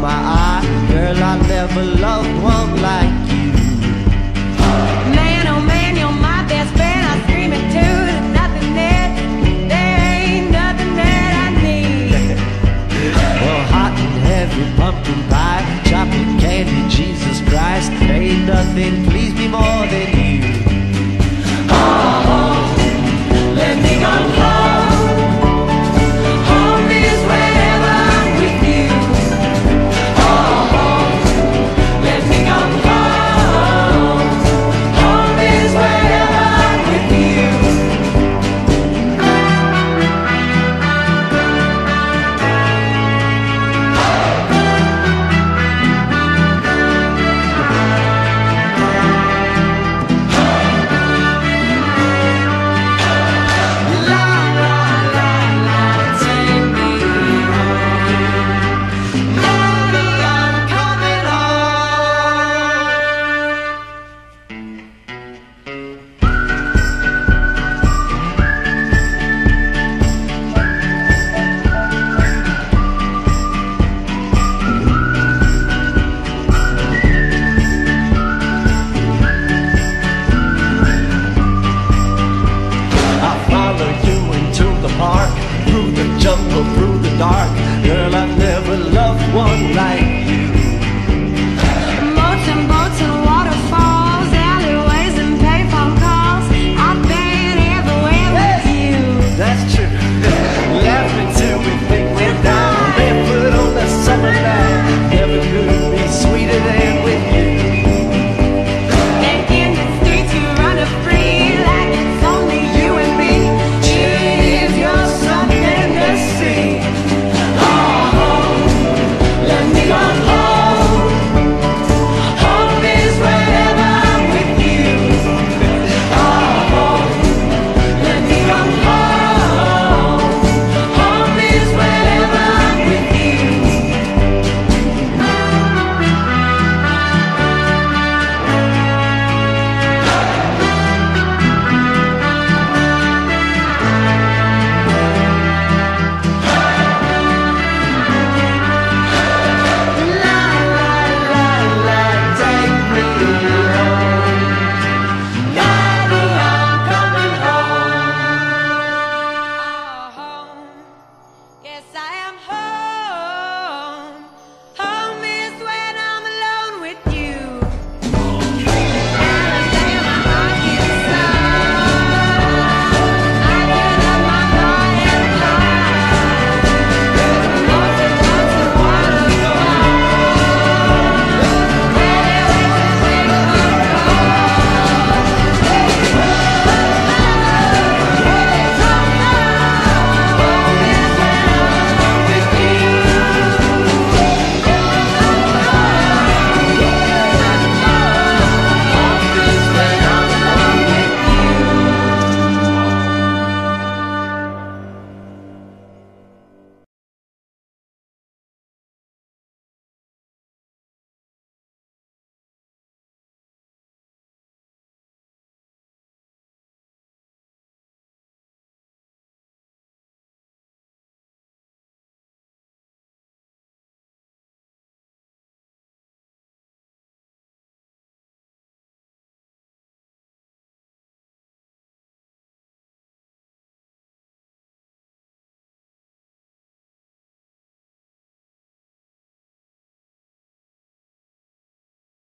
my eye. Girl, I never loved one like dark. Girl, I've never loved one like